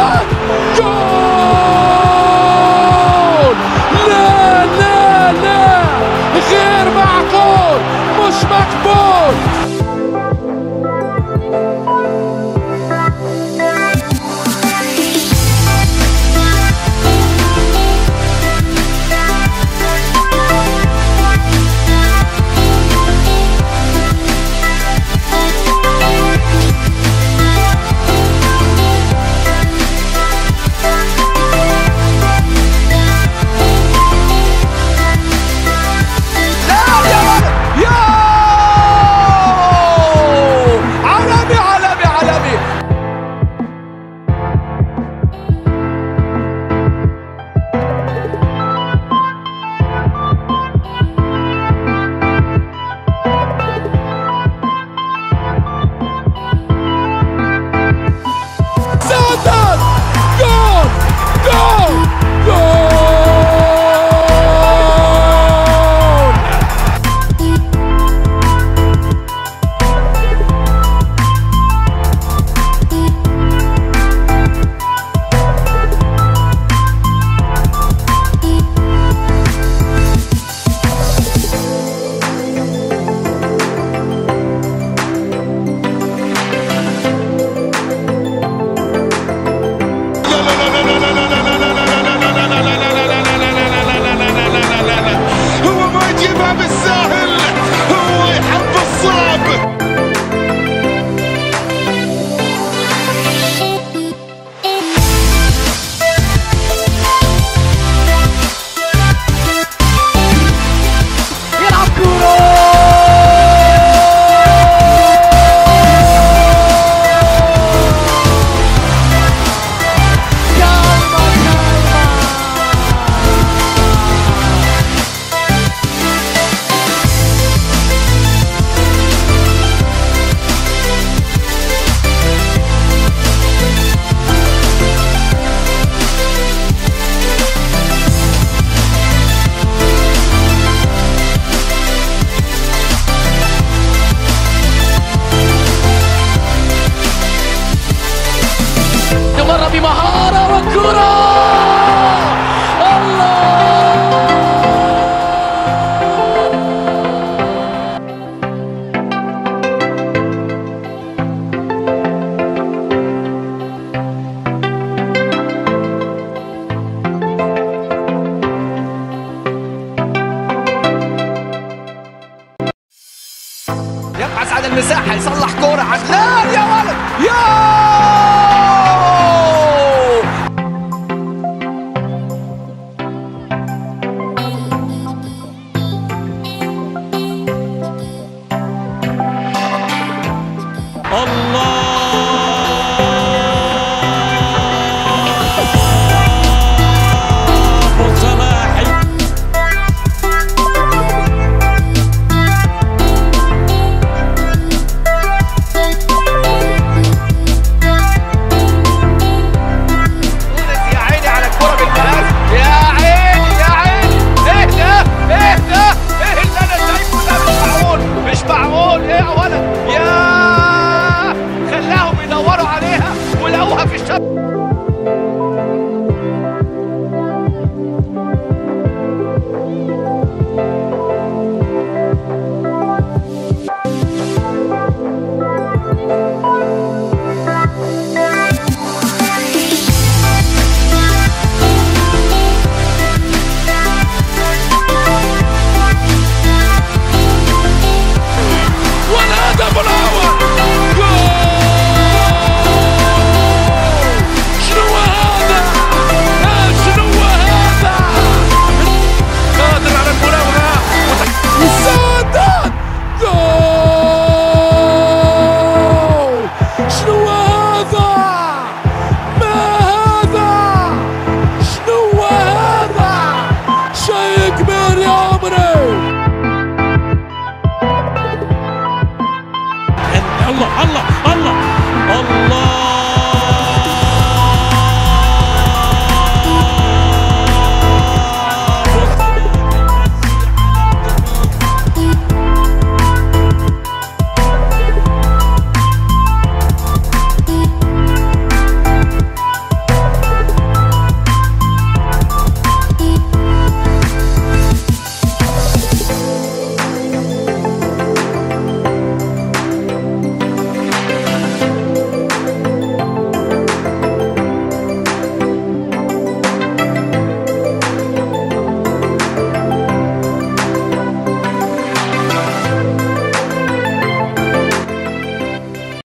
아! بمهارة وكرة. يبحث عن المساحة يصلح كورة عدلان يا ولد. يا! الله الله الله. الله.